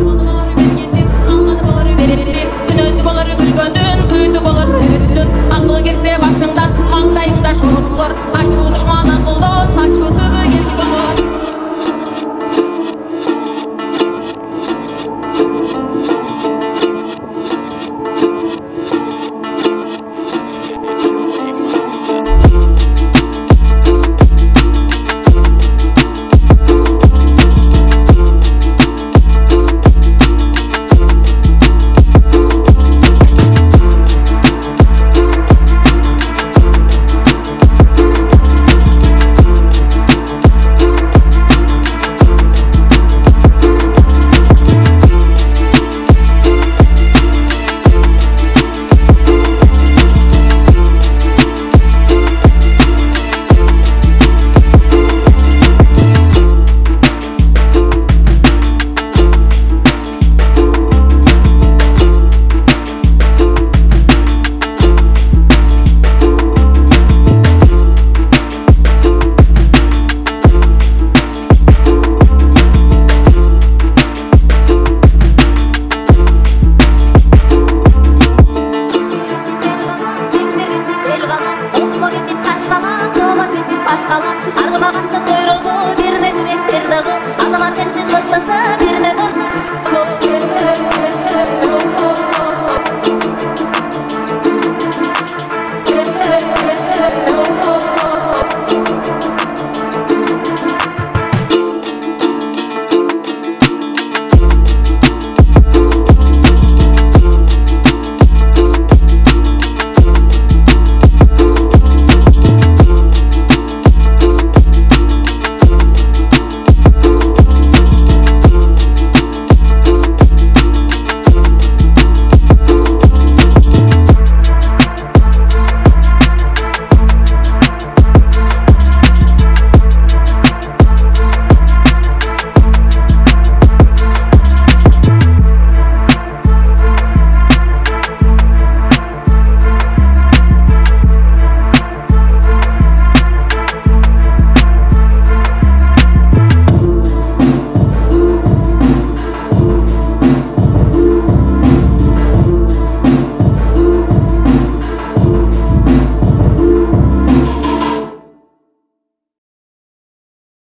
Almalı bolur belgedin, almalı bolur I love my